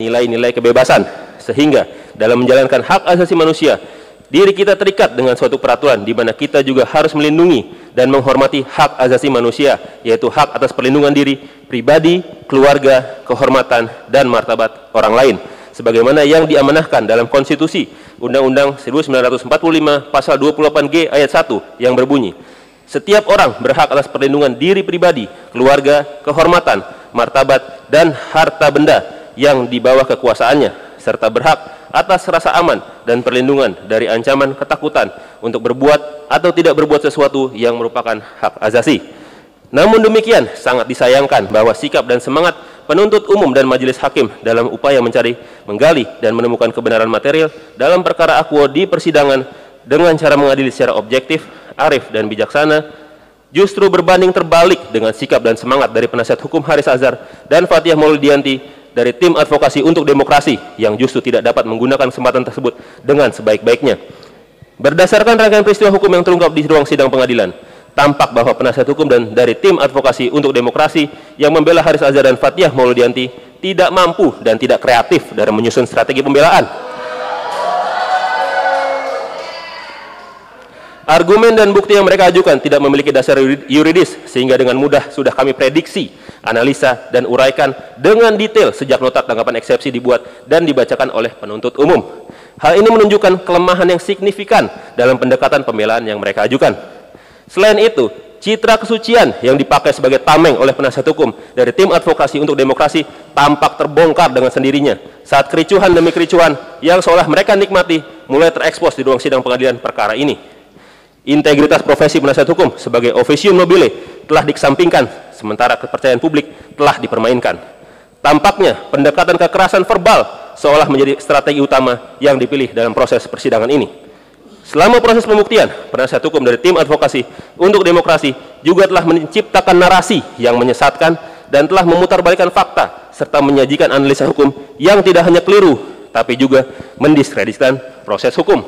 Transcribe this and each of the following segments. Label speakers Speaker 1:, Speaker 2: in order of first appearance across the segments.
Speaker 1: nilai-nilai kebebasan sehingga dalam menjalankan hak asasi manusia diri kita terikat dengan suatu peraturan di mana kita juga harus melindungi dan menghormati hak asasi manusia yaitu hak atas perlindungan diri pribadi, keluarga, kehormatan dan martabat orang lain. Sebagaimana yang diamanahkan dalam konstitusi Undang-Undang 1945 pasal 28G ayat 1 yang berbunyi setiap orang berhak atas perlindungan diri pribadi, keluarga, kehormatan, martabat dan harta benda yang di bawah kekuasaannya serta berhak atas rasa aman dan perlindungan dari ancaman ketakutan untuk berbuat atau tidak berbuat sesuatu yang merupakan hak azasi. Namun demikian, sangat disayangkan bahwa sikap dan semangat penuntut umum dan majelis hakim dalam upaya mencari, menggali, dan menemukan kebenaran material dalam perkara akuo di persidangan dengan cara mengadili secara objektif, arif, dan bijaksana justru berbanding terbalik dengan sikap dan semangat dari penasihat hukum Haris Azhar dan Fatihah Maulidianti dari tim advokasi untuk demokrasi yang justru tidak dapat menggunakan kesempatan tersebut dengan sebaik-baiknya. Berdasarkan rangkaian peristiwa hukum yang terungkap di ruang sidang pengadilan, tampak bahwa penasihat hukum dan dari tim advokasi untuk demokrasi yang membela Haris Azhar dan Fatihah Mauludianti tidak mampu dan tidak kreatif dalam menyusun strategi pembelaan. Argumen dan bukti yang mereka ajukan tidak memiliki dasar yuridis sehingga dengan mudah sudah kami prediksi analisa, dan uraikan dengan detail sejak nota tanggapan eksepsi dibuat dan dibacakan oleh penuntut umum. Hal ini menunjukkan kelemahan yang signifikan dalam pendekatan pembelaan yang mereka ajukan. Selain itu, citra kesucian yang dipakai sebagai tameng oleh penasihat hukum dari tim advokasi untuk demokrasi tampak terbongkar dengan sendirinya saat kericuhan demi kericuhan yang seolah mereka nikmati mulai terekspos di ruang sidang pengadilan perkara ini. Integritas profesi penasihat hukum sebagai officium nobile telah dikesampingkan sementara kepercayaan publik telah dipermainkan. Tampaknya pendekatan kekerasan verbal seolah menjadi strategi utama yang dipilih dalam proses persidangan ini. Selama proses pembuktian, penasihat hukum dari tim advokasi untuk demokrasi juga telah menciptakan narasi yang menyesatkan dan telah memutarbalikkan fakta serta menyajikan analisa hukum yang tidak hanya keliru tapi juga mendiskreditkan proses hukum.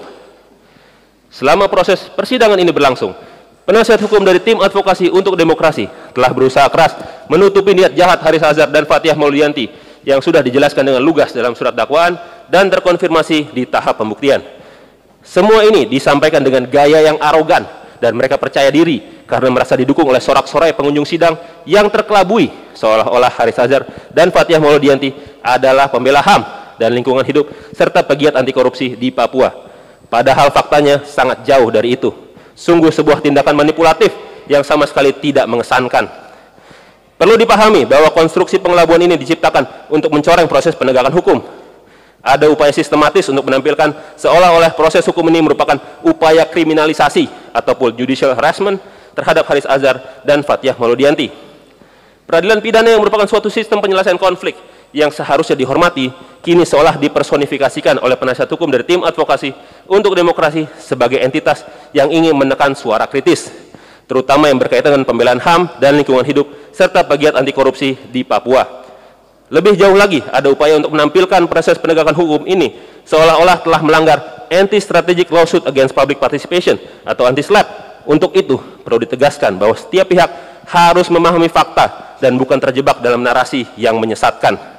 Speaker 1: Selama proses persidangan ini berlangsung, Penasihat hukum dari tim advokasi untuk demokrasi telah berusaha keras menutupi niat jahat Haris Azhar dan Fatihah Maulianti yang sudah dijelaskan dengan lugas dalam surat dakwaan dan terkonfirmasi di tahap pembuktian. Semua ini disampaikan dengan gaya yang arogan dan mereka percaya diri karena merasa didukung oleh sorak-sorai pengunjung sidang yang terkelabui seolah-olah Haris Azhar dan Fatihah Maulianti adalah pembela HAM dan lingkungan hidup serta pegiat anti korupsi di Papua. Padahal faktanya sangat jauh dari itu. Sungguh sebuah tindakan manipulatif yang sama sekali tidak mengesankan. Perlu dipahami bahwa konstruksi pengelabuan ini diciptakan untuk mencoreng proses penegakan hukum. Ada upaya sistematis untuk menampilkan seolah-olah proses hukum ini merupakan upaya kriminalisasi ataupun judicial harassment terhadap Haris Azhar dan Fatihah Mauludianti. Peradilan pidana yang merupakan suatu sistem penyelesaian konflik yang seharusnya dihormati kini seolah dipersonifikasikan oleh penasihat hukum dari tim advokasi untuk demokrasi sebagai entitas yang ingin menekan suara kritis terutama yang berkaitan dengan pembelaan HAM dan lingkungan hidup serta pegiat anti korupsi di Papua. Lebih jauh lagi ada upaya untuk menampilkan proses penegakan hukum ini seolah-olah telah melanggar anti-strategic lawsuit against public participation atau anti-SLAP. Untuk itu perlu ditegaskan bahwa setiap pihak harus memahami fakta dan bukan terjebak dalam narasi yang menyesatkan.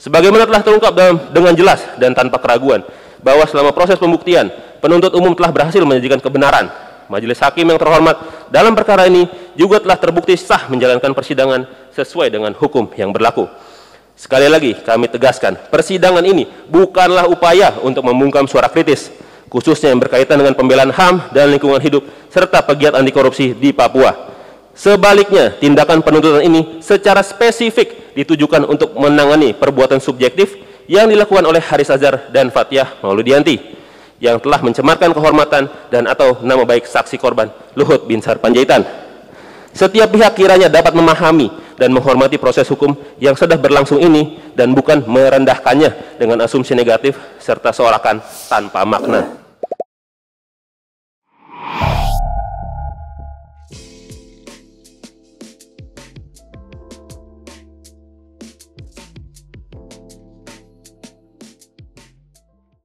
Speaker 1: Sebagaimana telah terungkap dalam, dengan jelas dan tanpa keraguan, bahwa selama proses pembuktian, penuntut umum telah berhasil menyajikan kebenaran. Majelis hakim yang terhormat dalam perkara ini juga telah terbukti sah menjalankan persidangan sesuai dengan hukum yang berlaku. Sekali lagi kami tegaskan, persidangan ini bukanlah upaya untuk membungkam suara kritis, khususnya yang berkaitan dengan pembelaan HAM dan lingkungan hidup, serta pegiat anti korupsi di Papua Sebaliknya, tindakan penuntutan ini secara spesifik ditujukan untuk menangani perbuatan subjektif yang dilakukan oleh Haris Azhar dan Fatihah Mauludianti yang telah mencemarkan kehormatan dan atau nama baik saksi korban Luhut bin Sarpanjaitan. Setiap pihak kiranya dapat memahami dan menghormati proses hukum yang sedang berlangsung ini dan bukan merendahkannya dengan asumsi negatif serta seolah tanpa makna.